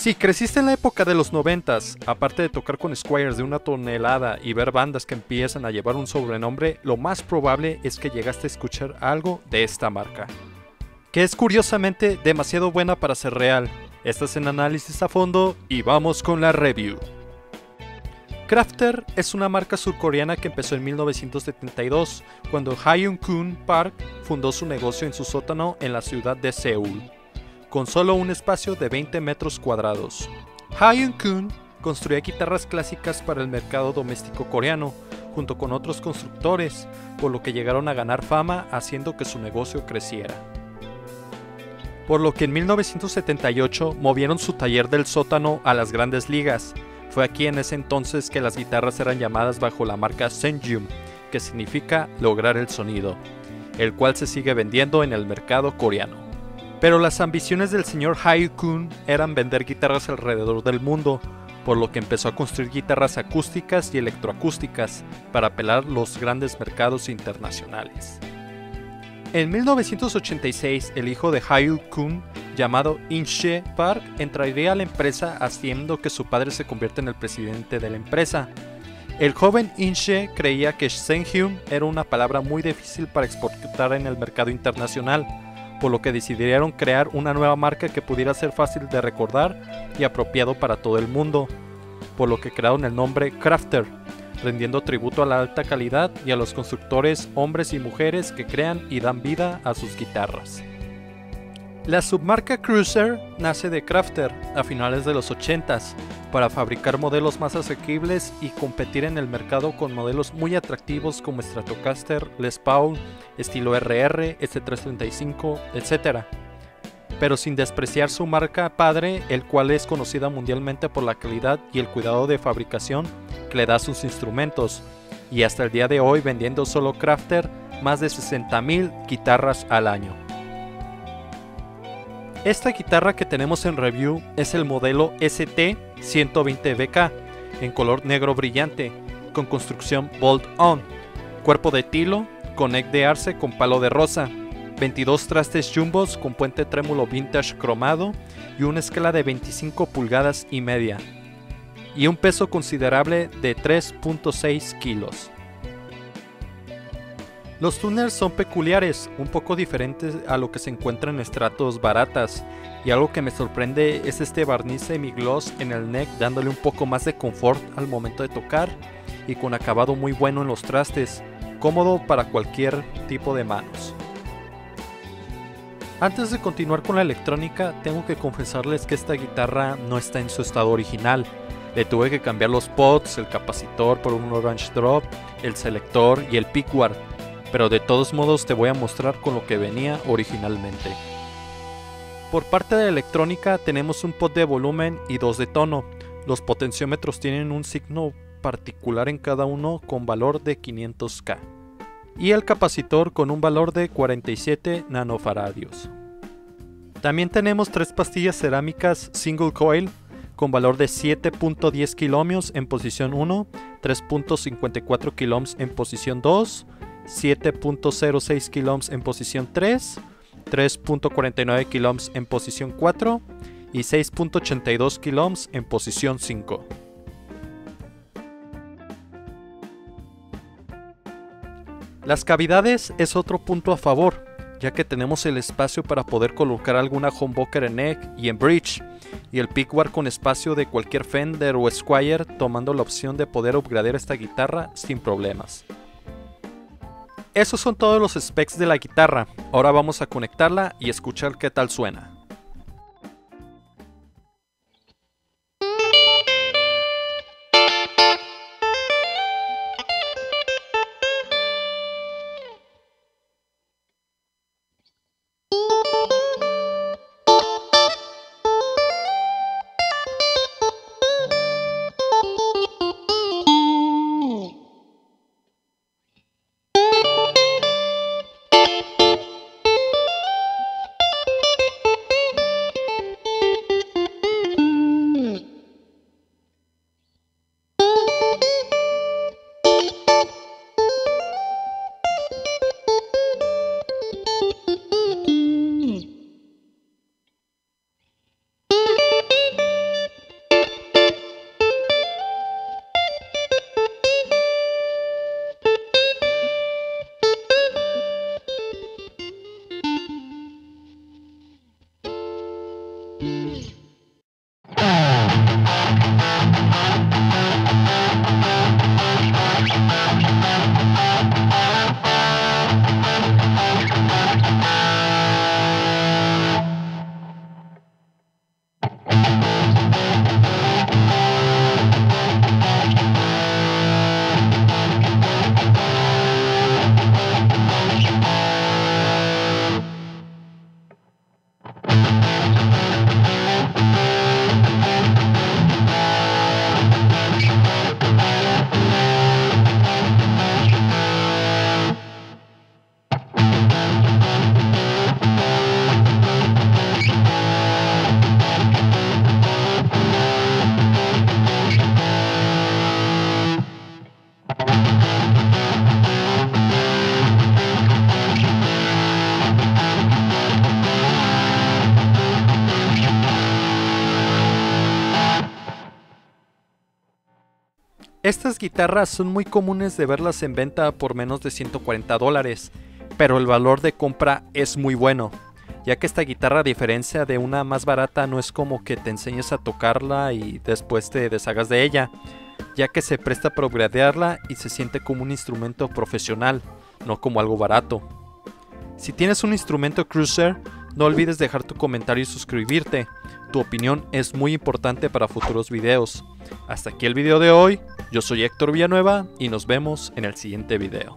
Si creciste en la época de los noventas, aparte de tocar con Squires de una tonelada y ver bandas que empiezan a llevar un sobrenombre, lo más probable es que llegaste a escuchar algo de esta marca. Que es curiosamente demasiado buena para ser real. Estás en análisis a fondo y vamos con la review. Crafter es una marca surcoreana que empezó en 1972, cuando Hyun Kun Park fundó su negocio en su sótano en la ciudad de Seúl con solo un espacio de 20 metros cuadrados. Hyun Kun construía guitarras clásicas para el mercado doméstico coreano, junto con otros constructores, por lo que llegaron a ganar fama haciendo que su negocio creciera. Por lo que en 1978 movieron su taller del sótano a las grandes ligas. Fue aquí en ese entonces que las guitarras eran llamadas bajo la marca Senjum, que significa lograr el sonido, el cual se sigue vendiendo en el mercado coreano. Pero las ambiciones del señor Kun eran vender guitarras alrededor del mundo, por lo que empezó a construir guitarras acústicas y electroacústicas para apelar los grandes mercados internacionales. En 1986, el hijo de Kun, llamado Inche Park, entraría a la empresa haciendo que su padre se convierta en el presidente de la empresa. El joven Inche creía que Senhyun era una palabra muy difícil para exportar en el mercado internacional, por lo que decidieron crear una nueva marca que pudiera ser fácil de recordar y apropiado para todo el mundo, por lo que crearon el nombre Crafter, rendiendo tributo a la alta calidad y a los constructores hombres y mujeres que crean y dan vida a sus guitarras. La submarca Cruiser nace de Crafter a finales de los 80s para fabricar modelos más asequibles y competir en el mercado con modelos muy atractivos como Stratocaster, Les Paul, estilo RR, S335, etc. Pero sin despreciar su marca padre, el cual es conocida mundialmente por la calidad y el cuidado de fabricación que le da a sus instrumentos, y hasta el día de hoy vendiendo solo Crafter más de 60.000 guitarras al año. Esta guitarra que tenemos en review es el modelo ST120BK en color negro brillante con construcción bolt-on, cuerpo de tilo con neck de arce con palo de rosa, 22 trastes jumbos con puente trémulo vintage cromado y una escala de 25 pulgadas y media y un peso considerable de 3.6 kilos. Los tuners son peculiares, un poco diferentes a lo que se encuentra en estratos baratas, y algo que me sorprende es este barniz semi-gloss en el neck dándole un poco más de confort al momento de tocar y con acabado muy bueno en los trastes, cómodo para cualquier tipo de manos. Antes de continuar con la electrónica, tengo que confesarles que esta guitarra no está en su estado original. Le tuve que cambiar los pots, el capacitor por un orange drop, el selector y el pickguard pero de todos modos te voy a mostrar con lo que venía originalmente. Por parte de la electrónica tenemos un pot de volumen y dos de tono. Los potenciómetros tienen un signo particular en cada uno con valor de 500K. Y el capacitor con un valor de 47 nanofaradios. También tenemos tres pastillas cerámicas single coil con valor de 7.10 kOhms en posición 1, 3.54 kOhms en posición 2 7.06 kOhms en posición 3, 3.49 kOhms en posición 4 y 6.82 kOhms en posición 5. Las cavidades es otro punto a favor, ya que tenemos el espacio para poder colocar alguna humbucker en neck y en bridge, y el pickguard con espacio de cualquier Fender o Squire tomando la opción de poder upgradear esta guitarra sin problemas. Esos son todos los specs de la guitarra. Ahora vamos a conectarla y escuchar qué tal suena. Guitarras son muy comunes de verlas en venta por menos de 140 dólares, pero el valor de compra es muy bueno, ya que esta guitarra a diferencia de una más barata no es como que te enseñes a tocarla y después te deshagas de ella, ya que se presta para upgradearla y se siente como un instrumento profesional, no como algo barato. Si tienes un instrumento cruiser, no olvides dejar tu comentario y suscribirte. Tu opinión es muy importante para futuros videos. Hasta aquí el video de hoy. Yo soy Héctor Villanueva y nos vemos en el siguiente video.